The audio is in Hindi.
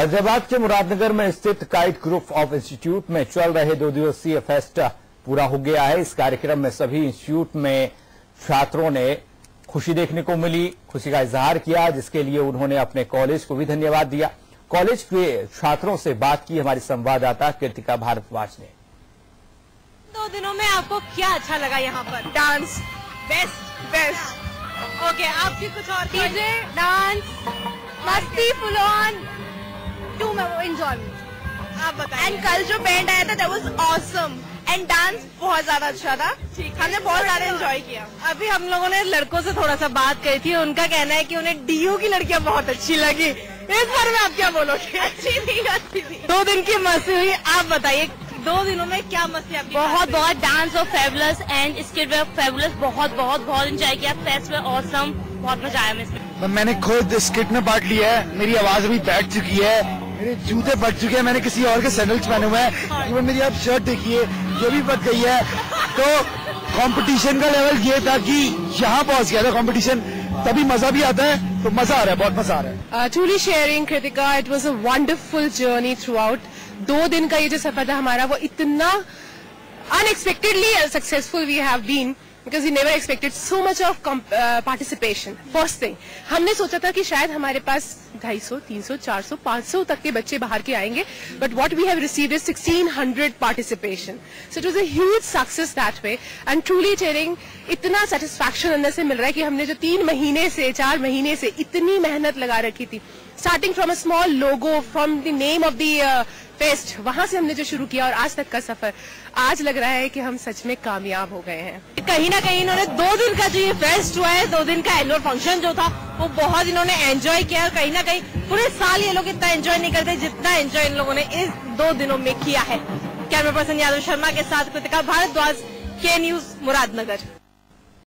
हैदराबाद के मुरादनगर में स्थित काइट ग्रुप ऑफ़ इंस्टीट्यूट में चल रहे दो दिवसीय फेस्ट पूरा हो गया है। इस कार्यक्रम में सभी इंस्टीट्यूट में छात्रों ने खुशी देखने को मिली खुशी का इजहार किया जिसके लिए उन्होंने अपने कॉलेज को भी धन्यवाद दिया। कॉलेज के छात्रों से बात की हमारी संवाददाता कृतिका भारद्वाज ने। दो दिनों में आपको क्या अच्छा लगा यहाँ पर? डांस बेस्ट बेस्ट ओके आपकी कुछ और डांस मस्ती फुल ऑन टू एंजॉयमेंट आप बताएँ एंड कल जो बैंड आया था that was awesome and dance बहुत ज़्यादा अच्छा था। हमने बहुत ज़्यादा एंजॉय किया। अभी हम लोगों ने लड़कों से थोड़ा सा बात करी थी उनका कहना है कि उन्हें डीयू की लड़कियाँ बहुत अच्छी लगी। इस बारे में आप क्या बोलोगे? अच्छी थी अच्छी थी। दो दिन की मस्ती हुई आप बताइए दो दिनों में क्या मस्ती आपकी बहुत बहुत डांस और fabulous and skit way fabulous बहुत बहुत बहुत एंजॉय किया। फेस्ट में ऑसम बहुत मज़ा आया मैं इसमें। मैंने खुद स्किट में पार्ट लिया है मेरी आवाज़ अभी बैठ चुकी है। मेरे जूते बच चुके हैं मैंने किसी और के सैंडल्स पहने हुए हैं। इवन मेरी आप शर्ट देखिए ये भी बच गई है। तो कंपटीशन का लेवल ये था कि यहाँ पहुँच गया था कंपटीशन तभी मज़ा भी आता है तो मज़ा आ रहा है बहुत मज़ा आ रहा है। Uh, sharing Kritika it was a wonderful journey throughout दो दिन का ये जो सफ़र था हमारा वो इतना unexpectedly successful we have been. Because you never expected so much of participation first thing हमने सोचा था कि शायद हमारे पास ढाई सौ, तीन सौ, चार सौ, पाँच सौ तक के बच्चे बाहर के आएँगे but what we have receive is 1600 hundred participation so it was as success that way and truly cheering इतना सेटिस्फेक्शन अंदर से मिल रहा है कि हमने जो तीन महीने से, चार महीने से इतनी मेहनत लगा रखी थी। Starting from a small logo from the name of the fest वहाँ से हमने जो शुरू किया और आज तक का सफ़र, आज लग रहा है कि हम सच में कामयाब हो गए हैं। कहीं ना कहीं इन्होंने दो दिन का जो ये फेस्ट हुआ है, दो दिन का एनुअल फ़ंक्शन जो था, वो बहुत इन्होंने एंजॉय किया और कहीं ना कहीं पूरे साल ये लोग इतना एंजॉय नहीं करते जितना एंजॉय इन लोगों ने इस दो दिनों में किया है। कैमरा पर्सन यादव शर्मा के साथ कृतिका भारद्वाज के न्यूज़ मुरादनगर।